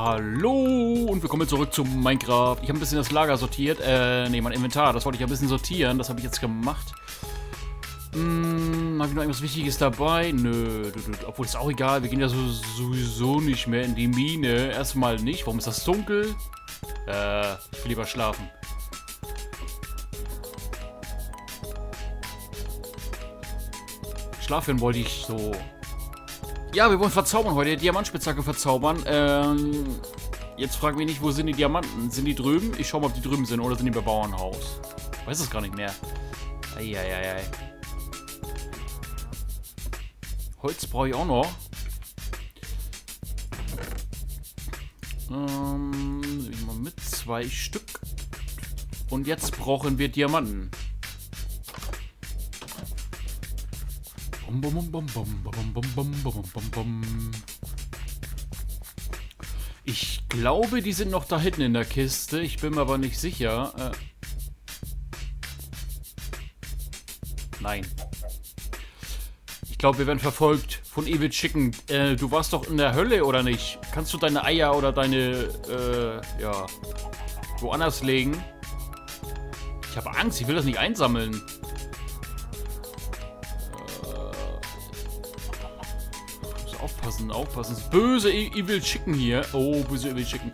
Hallo und willkommen zurück zu Minecraft. Ich habe ein bisschen das Lager sortiert. Äh, nee, mein Inventar. Das wollte ich ein bisschen sortieren. Das habe ich jetzt gemacht. Hm, habe ich noch irgendwas Wichtiges dabei? Nö, obwohl ist auch egal. Wir gehen ja so, sowieso nicht mehr in die Mine. Erstmal nicht. Warum ist das dunkel? Äh, ich will lieber schlafen. Schlafen wollte ich so ja, wir wollen verzaubern heute. Diamantspitzhacke verzaubern. Ähm, jetzt fragen wir nicht, wo sind die Diamanten? Sind die drüben? Ich schau mal, ob die drüben sind oder sind die bei Bauernhaus. Ich weiß es gar nicht mehr. Eieiei. Holz brauche ich auch noch. Ähm, mal mit zwei Stück. Und jetzt brauchen wir Diamanten. Ich glaube, die sind noch da hinten in der Kiste. Ich bin mir aber nicht sicher. Äh Nein. Ich glaube, wir werden verfolgt von Evil Chicken. Äh, du warst doch in der Hölle, oder nicht? Kannst du deine Eier oder deine, äh, ja, woanders legen? Ich habe Angst, ich will das nicht einsammeln. Aufpassen, aufpassen. Das böse e Evil Chicken hier. Oh, böse Evil Chicken.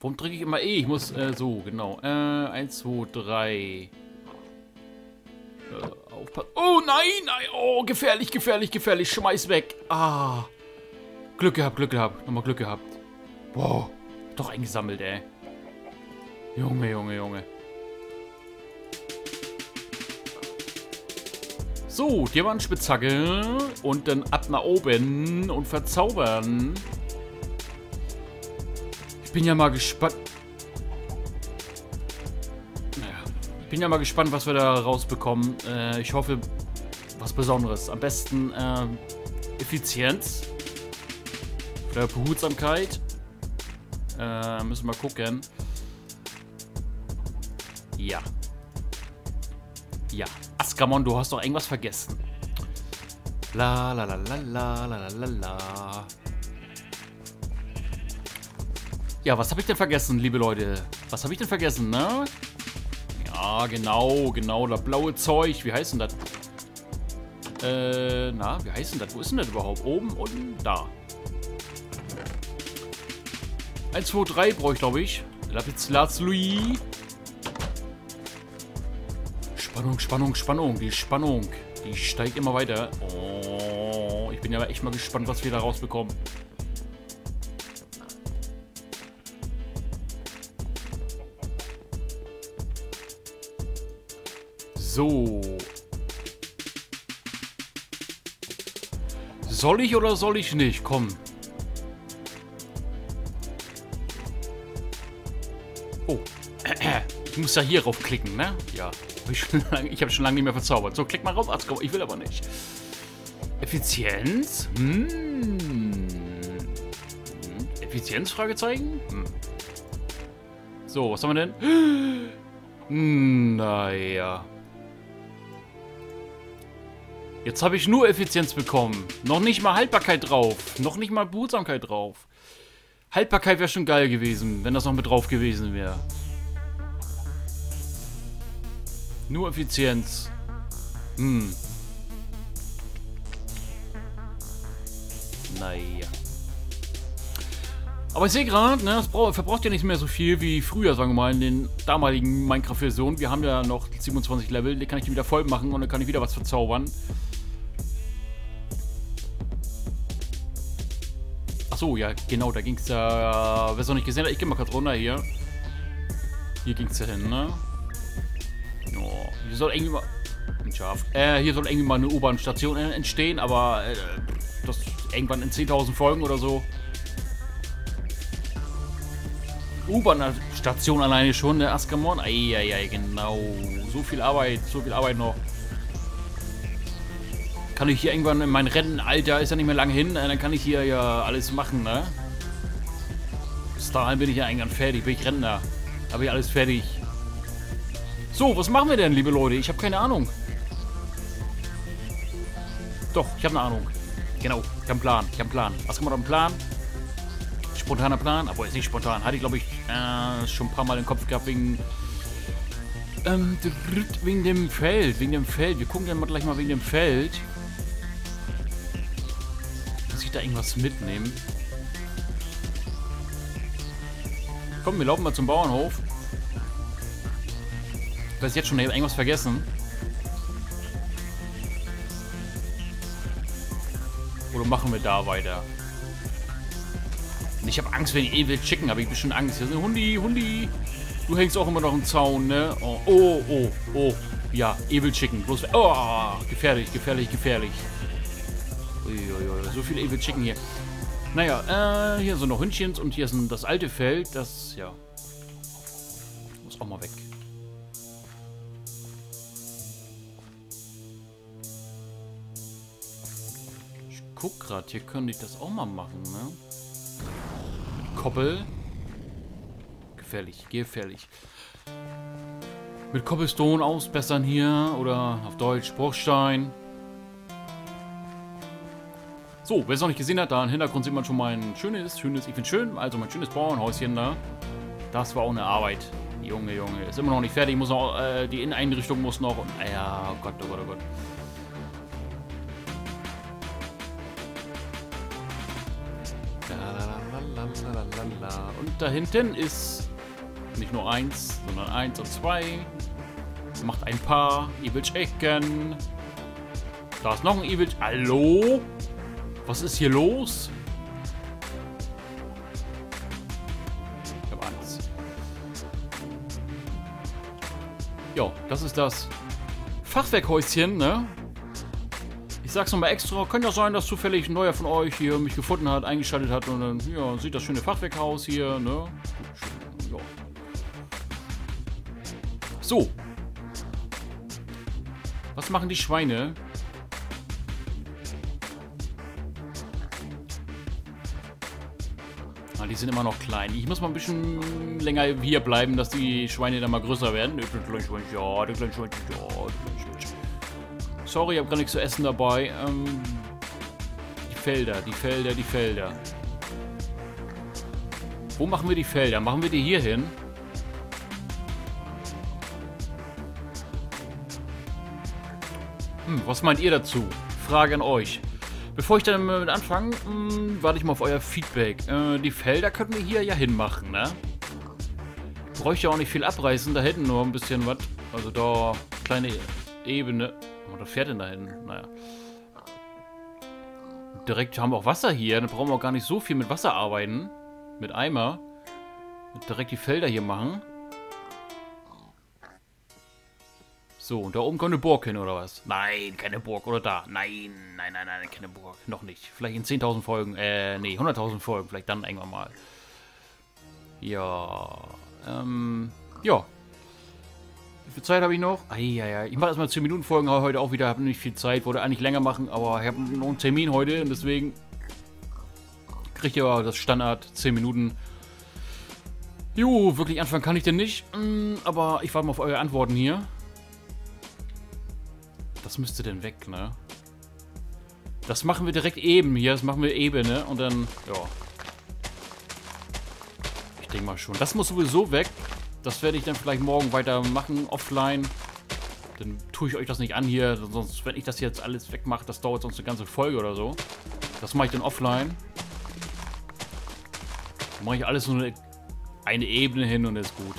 Warum drücke ich immer E? Ich muss, äh, so, genau. Äh, 1, 2, 3. Äh, aufpassen. Oh, nein, nein. Oh, gefährlich, gefährlich, gefährlich. Schmeiß weg. Ah. Glück gehabt, Glück gehabt. Nochmal Glück gehabt. Boah. Doch eingesammelt, ey. Junge, Junge, Junge. So, Diamantspitzhacke und dann ab nach oben und verzaubern. Ich bin ja mal gespannt. Naja, ich bin ja mal gespannt, was wir da rausbekommen. Äh, ich hoffe, was Besonderes. Am besten äh, Effizienz. Oder Behutsamkeit. Äh, müssen wir mal gucken. Ja. Ja. Askamon, du hast doch irgendwas vergessen. La la la la la la la la. Ja, was habe ich denn vergessen, liebe Leute? Was habe ich denn vergessen, ne? Ja, genau, genau, das blaue Zeug. Wie heißt denn das? Äh, na, wie heißt denn das? Wo ist denn das überhaupt? Oben, unten, da. 1, 2, 3 brauche ich, glaube ich. Lapis Lazuli. Spannung, Spannung, Spannung. Die Spannung, die steigt immer weiter. Oh, ich bin ja echt mal gespannt, was wir da rausbekommen. So. Soll ich oder soll ich nicht? Komm. Oh. Ich muss ja hier raufklicken, ne? Ja. Ich habe schon lange nicht mehr verzaubert. So, klick mal rauf, Arztgau. Ich will aber nicht. Effizienz? Hm. Effizienz? Fragezeichen? Hm. So, was haben wir denn? Naja. Jetzt habe ich nur Effizienz bekommen. Noch nicht mal Haltbarkeit drauf. Noch nicht mal Behutsamkeit drauf. Haltbarkeit wäre schon geil gewesen, wenn das noch mit drauf gewesen wäre. Nur Effizienz. Hm. Naja. Aber ich sehe gerade, ne, es verbraucht ja nicht mehr so viel wie früher, sagen wir mal, in den damaligen Minecraft-Versionen. Wir haben ja noch 27 Level, die kann ich wieder voll machen und dann kann ich wieder was verzaubern. Achso, ja, genau, da ging es ja... Wer es noch nicht gesehen hat, ich gehe mal kurz runter hier. Hier ging es ja hin, ne? Oh, hier soll irgendwie mal... Ein Schaf. Äh, hier soll irgendwie mal eine U-Bahn-Station entstehen, aber äh, das irgendwann in 10.000 Folgen oder so. U-Bahn-Station alleine schon, der Askamon. Eieiei, genau. So viel Arbeit, so viel Arbeit noch. Kann ich hier irgendwann in mein Rentenalter, ist ja nicht mehr lange hin, äh, dann kann ich hier ja alles machen, ne? Bis dahin bin ich ja irgendwann fertig, bin ich Rentner. Habe ich alles fertig. So, was machen wir denn, liebe Leute? Ich habe keine Ahnung. Doch, ich habe eine Ahnung. Genau, ich habe einen Plan. Ich habe einen Plan. Was kommt noch ein Plan? Spontaner Plan? Obwohl, ist nicht spontan. Hatte ich, glaube ich, äh, schon ein paar Mal im Kopf gehabt wegen... Ähm, wegen dem Feld. Wegen dem Feld. Wir gucken dann mal gleich mal wegen dem Feld. Muss ich da irgendwas mitnehmen? Komm, wir laufen mal zum Bauernhof. Ich weiß jetzt schon, ich habe irgendwas vergessen. Oder machen wir da weiter? Ich habe Angst, wenn ich Evil Chicken habe ich bestimmt Angst. Hier sind Hundi, Hundi. Du hängst auch immer noch im Zaun, ne? Oh, oh, oh, oh. Ja, Evil Chicken. Bloß. Oh, gefährlich, gefährlich, gefährlich. Uiuiui, so viele Evil Chicken hier. Naja, äh, hier sind noch Hündchens und hier ist das alte Feld. Das, ja. Muss auch mal weg. Guck gerade, hier könnte ich das auch mal machen, ne? Koppel. Gefährlich, gefährlich. Mit Cobblestone ausbessern hier. Oder auf Deutsch Bruchstein. So, wer es noch nicht gesehen hat, da im Hintergrund sieht man schon mein schönes, schönes, ich finde schön, also mein schönes Bauernhäuschen da. Das war auch eine Arbeit. Junge, Junge, ist immer noch nicht fertig, muss noch, äh, die Inneneinrichtung muss noch und, ja, oh Gott, oh Gott, oh Gott. Und da hinten ist nicht nur eins, sondern eins und zwei. Macht ein paar Evil Chicken. Da ist noch ein Evil... Hallo? Was ist hier los? Ich habe Angst. Ja, das ist das Fachwerkhäuschen, ne? Ich sag's nochmal extra, könnte ja sein, dass zufällig ein neuer von euch hier mich gefunden hat, eingeschaltet hat und dann, ja, sieht das schöne Fachwerkhaus hier, ne? Ja. So. Was machen die Schweine? Ah, die sind immer noch klein. Ich muss mal ein bisschen länger hier bleiben, dass die Schweine dann mal größer werden. Ja, der kleine Schweinchen, ja, Sorry, ich habe gar nichts zu essen dabei. Ähm, die Felder, die Felder, die Felder. Wo machen wir die Felder? Machen wir die hier hin? Hm, was meint ihr dazu? Frage an euch. Bevor ich dann mit anfange, hm, warte ich mal auf euer Feedback. Äh, die Felder könnten wir hier ja hinmachen, ne? Ich bräuchte ja auch nicht viel abreißen, da hinten nur ein bisschen was. Also da, kleine Ebene. Oder fährt denn da hin? Naja. Direkt haben wir auch Wasser hier. Dann brauchen wir auch gar nicht so viel mit Wasser arbeiten. Mit Eimer. Direkt die Felder hier machen. So, und da oben kommt eine Burg hin, oder was? Nein, keine Burg. Oder da. Nein, nein, nein, nein, keine Burg. Noch nicht. Vielleicht in 10.000 Folgen. Äh, nee, 100.000 Folgen. Vielleicht dann irgendwann mal. Ja. Ähm, ja. Wie viel Zeit habe ich noch? Eieiei. Ich mache erstmal 10 Minuten Folgen heute auch wieder. Habe nicht viel Zeit. Wollte eigentlich länger machen, aber ich habe noch einen Termin heute und deswegen kriegt ihr aber das Standard 10 Minuten. Jo, wirklich anfangen kann ich denn nicht. Aber ich warte mal auf eure Antworten hier. Das müsste denn weg, ne? Das machen wir direkt eben hier. Das machen wir eben, ne? Und dann, ja. Ich denke mal schon. Das muss sowieso weg. Das werde ich dann vielleicht morgen weiter machen, offline. Dann tue ich euch das nicht an hier. Sonst, wenn ich das jetzt alles wegmache, das dauert sonst eine ganze Folge oder so. Das mache ich dann offline. Dann mache ich alles nur eine, eine Ebene hin und ist gut.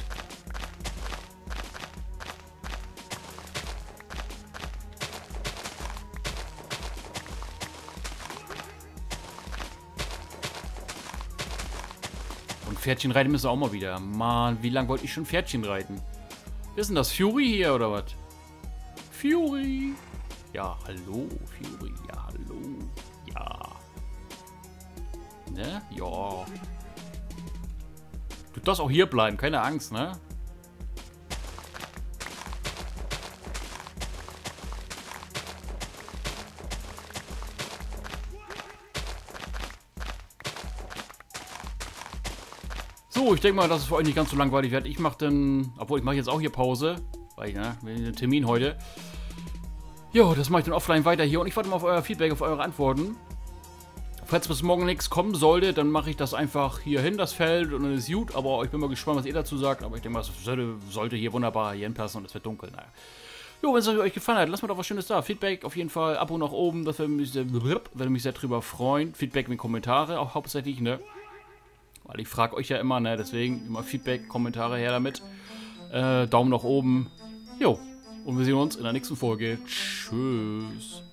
Pferdchen reiten müssen wir auch mal wieder. Mann, wie lange wollte ich schon Pferdchen reiten? Wer ist denn das? Fury hier oder was? Fury. Ja, hallo, Fury. Ja, hallo. Ja. Ne? Ja. Du darfst auch hier bleiben, keine Angst, ne? So, ich denke mal, dass es für euch nicht ganz so langweilig wird. Ich mache dann, obwohl ich mache jetzt auch hier Pause, weil ich, ne, einen Termin heute. Jo, das mache ich dann offline weiter hier und ich warte mal auf euer Feedback, auf eure Antworten. Falls bis morgen nichts kommen sollte, dann mache ich das einfach hier hin, das Feld, und dann ist gut. Aber ich bin mal gespannt, was ihr dazu sagt. Aber ich denke mal, es sollte, sollte hier wunderbar hier hinpassen und es wird dunkel. Naja. Jo, wenn es euch gefallen hat, lasst mir doch was Schönes da. Feedback auf jeden Fall, Abo nach oben, das würde mich, sehr, würde mich sehr drüber freuen. Feedback mit Kommentare, auch hauptsächlich, ne? Weil ich frage euch ja immer, ne? Deswegen immer Feedback, Kommentare her damit. Äh, Daumen nach oben. Jo, und wir sehen uns in der nächsten Folge. Tschüss.